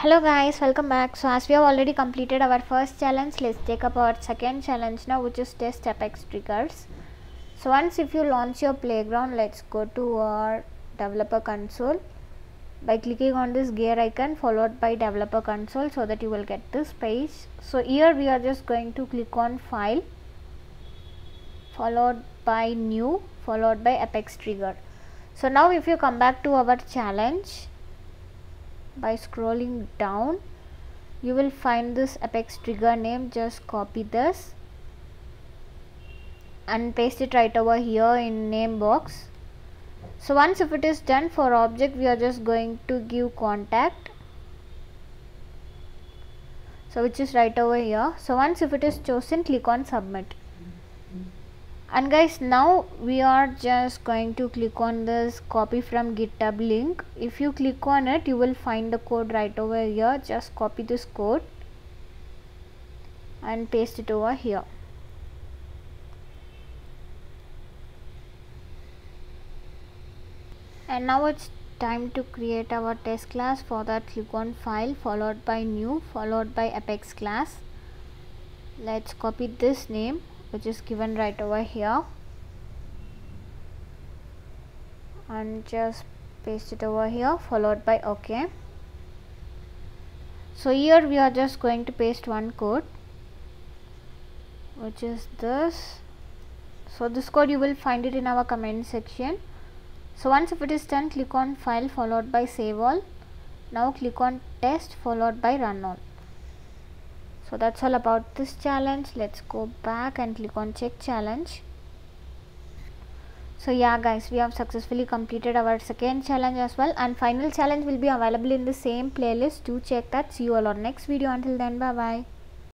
hello guys. Welcome back. So as we have already completed our first challenge let's take up our second challenge now which is test apex triggers. So once if you launch your playground let's go to our developer console. By clicking on this gear icon followed by developer console so that you will get this page. So here we are just going to click on file followed by new followed by apex trigger. So now if you come back to our challenge by scrolling down you will find this apex trigger name. Just copy this and paste it right over here in name box. So once if it is done for object we are just going to give contact. So which is right over here. So once if it is chosen click on submit and guys now we are just going to click on this copy from github link. If you click on it you will find the code right over here. Just copy this code and paste it over here. And now it's time to create our test class. For that click on file followed by new followed by apex class. Let's copy this name which is given right over here. And just paste it over here followed by ok. So here we are just going to paste one code which is this. So this code you will find it in our comment section. So once if it is done click on file followed by save all. Now click on test followed by run all so that's all about this challenge. Let's go back and click on check challenge. So yeah guys we have successfully completed our second challenge as well. And final challenge will be available in the same playlist. Do check that. See you all on next video. Until then bye bye